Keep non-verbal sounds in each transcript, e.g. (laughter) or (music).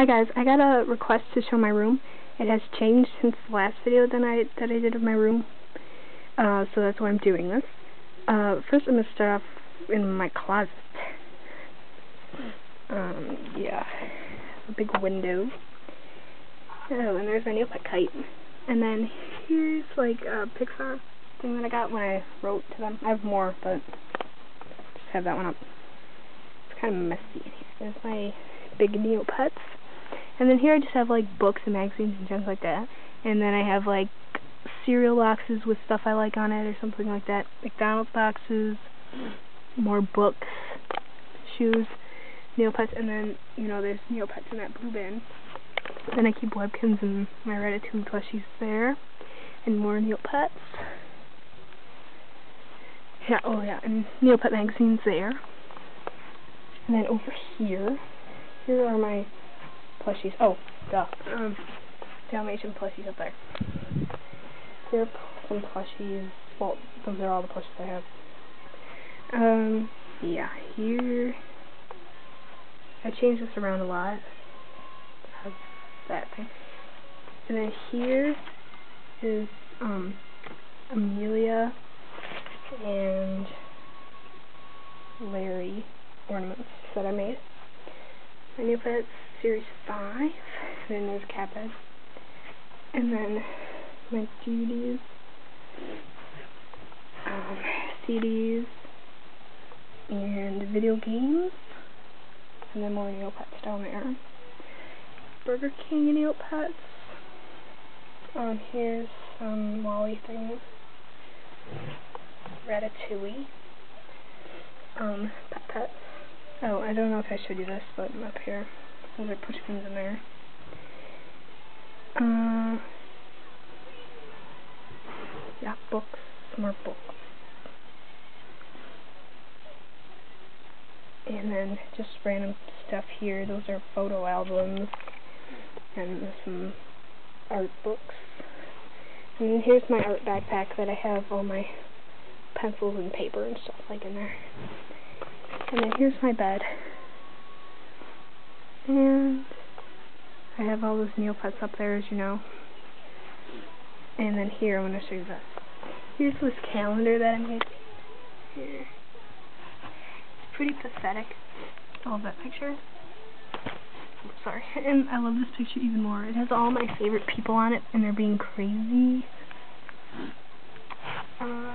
Hi guys, I got a request to show my room. It has changed since the last video that I that I did of my room. Uh, so that's why I'm doing this. Uh, first I'm gonna start off in my closet. Um, yeah. A big window. Oh, and there's my Neopet kite. And then here's like a Pixar thing that I got when I wrote to them. I have more, but just have that one up. It's kind of messy. There's my big Neopets. And then here I just have like books and magazines and junk like that. And then I have like cereal boxes with stuff I like on it or something like that. McDonald's boxes, more books, shoes, Neopets, and then, you know, there's Neopets in that blue bin. Then I keep Webkinz and my Ratatouille plushies there. And more Neopets. Yeah, oh yeah, and Neopet magazines there. And then over here, here are my plushies. Oh, duh. Um, Dalmatian plushies up there. Here are some plushies. Well, those are all the plushies I have. Um, yeah, here. I changed this around a lot. Have that thing. And then here is, um, Amelia and Lanny ornaments that I made. My Neopets Series 5. And then there's Caphead. And then my DVDs. Um, CDs. And video games. And then more Neopets down there. Burger King Neopets. Um, here's some WALL-E things. Ratatouille. Um, Petpets. Oh, I don't know if I showed you this, but up here. Those are push pins in there. Uh, yeah, books. More books. And then just random stuff here. Those are photo albums. And some art books. And here's my art backpack that I have all my pencils and paper and stuff like in there. And then here's my bed. And I have all those Neopets up there, as you know. And then here, I'm going to show you this. Here's this calendar that I'm made. Here. It's pretty pathetic. I love that picture. sorry. (laughs) And I love this picture even more. It has all my favorite people on it, and they're being crazy. Um,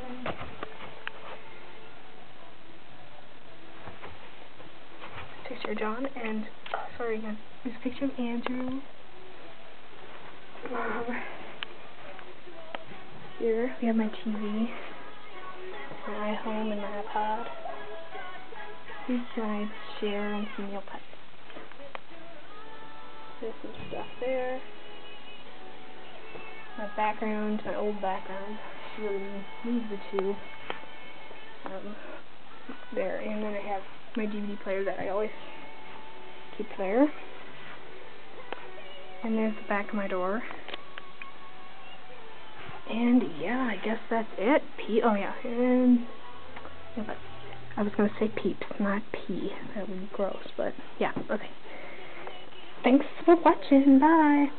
picture of John, and, oh, sorry again, this picture of Andrew. Um, here we have my TV, my iHome and my iPod. Here's my chair and some Neopets. There's some stuff there. My background, my old background. Really move the two. Um, there, and then I have my DVD player that I always keep there. And there's the back of my door. And yeah, I guess that's it. P oh yeah, and yeah, but I was gonna say peeps, not pee. That would be gross, but yeah, okay. Thanks for watching. Bye.